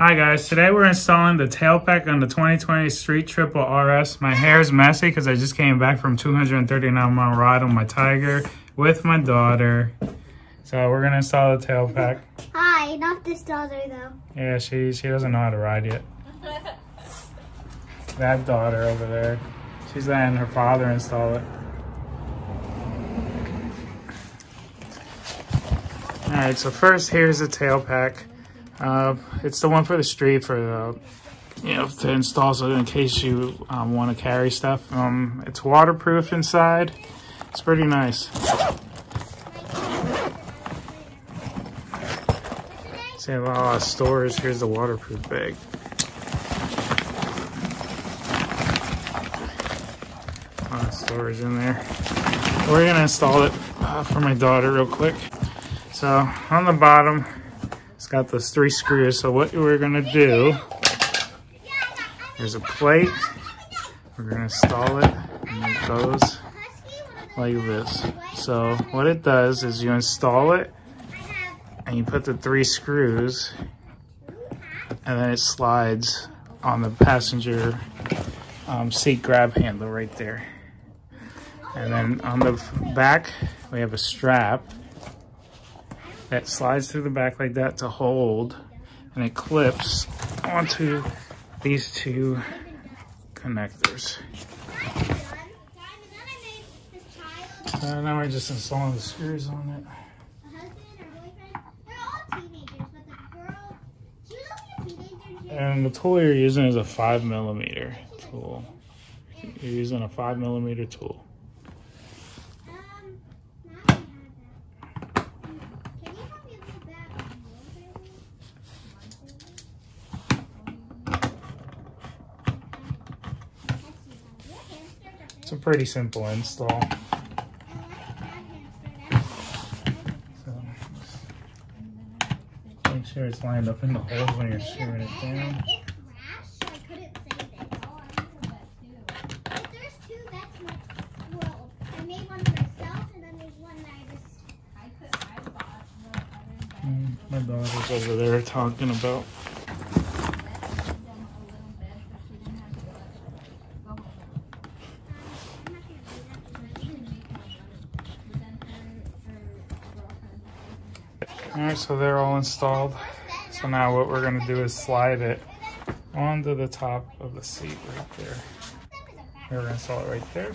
Hi guys, today we're installing the tail pack on the 2020 Street Triple RS. My hair is messy because I just came back from 239 mile ride on my Tiger with my daughter. So we're gonna install the tail pack. Hi, not this daughter though. Yeah, she she doesn't know how to ride yet. that daughter over there, she's letting her father install it. All right, so first here's the tail pack. Uh, it's the one for the street for the, you know, to install so in case you um, want to carry stuff. Um, it's waterproof inside. It's pretty nice. See a lot of stores. Here's the waterproof bag. A lot of storage in there. We're gonna install it uh, for my daughter real quick. So on the bottom, it's got those three screws. So what we're gonna do, there's a plate. We're gonna install it and it goes like this. So what it does is you install it and you put the three screws and then it slides on the passenger um, seat grab handle right there. And then on the back, we have a strap that slides through the back like that to hold and it clips onto these two connectors. Uh, now we're just installing the screws on it. And the tool you're using is a five millimeter tool. You're using a five millimeter tool. It's a pretty simple install. So, make sure it's lined up in the holes when you're screwing it down. Mm, my daughter's over there talking about All right, so they're all installed. So now what we're gonna do is slide it onto the top of the seat right there. We're gonna install it right there.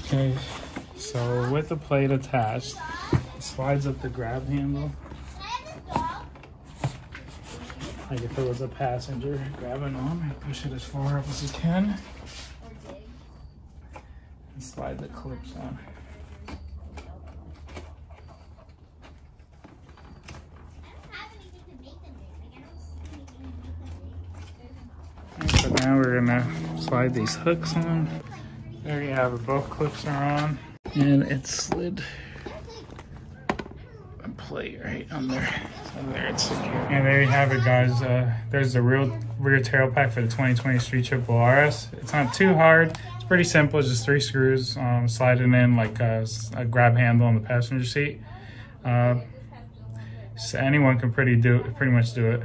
Okay, so with the plate attached, it slides up the grab handle. Like if it was a passenger grabbing on, and push it as far up as you can. And slide the clips on. So now gonna slide these hooks on. There you have it, both clips are on. And it slid a plate right under. So there it's secure. And there you have it guys. Uh, there's the real rear tail pack for the 2020 Street Triple RS. It's not too hard. It's pretty simple, it's just three screws um, sliding in like a, a, grab handle on the passenger seat. Uh, so anyone can pretty do pretty much do it.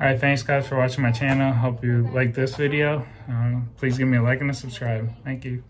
All right, thanks guys for watching my channel. Hope you like this video. Um, please give me a like and a subscribe. Thank you.